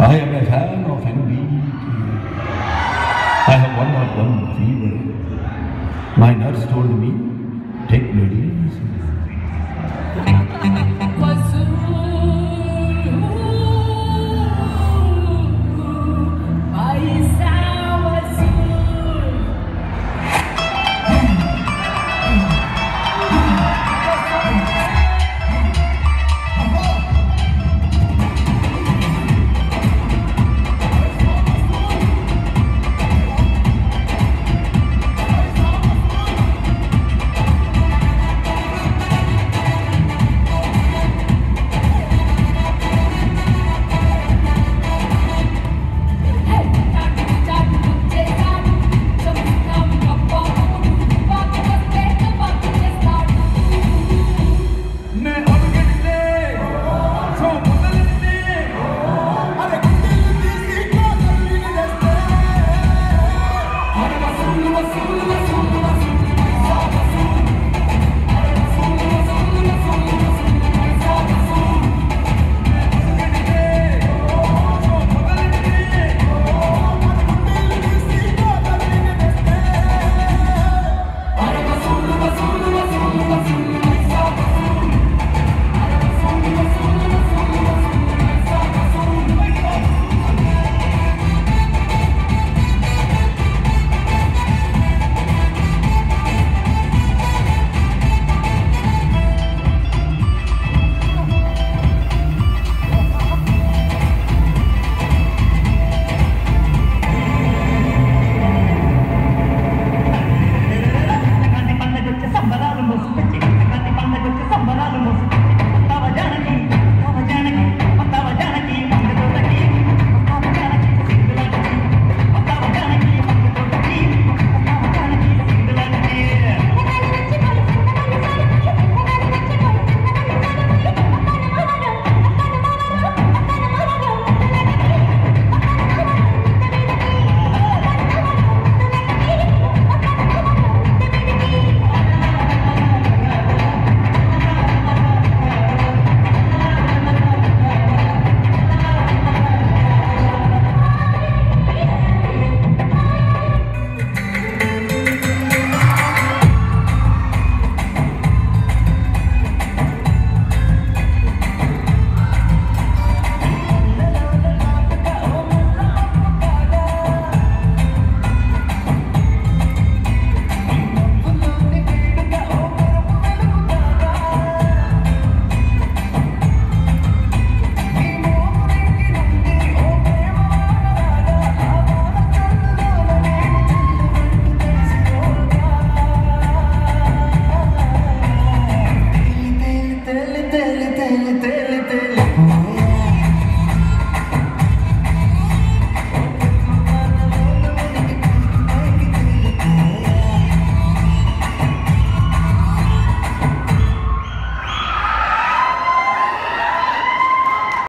I am a fan of NBT. I have one or one fever. My nurse told me, take medicine. Fool of a fool of a